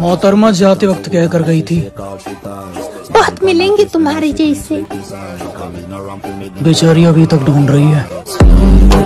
मोहतरमा जाते वक्त कह कर गई थी। बहुत मिलेंगे तुम्हारे जैसे। बेचारी अभी तक ढूंढ रही है।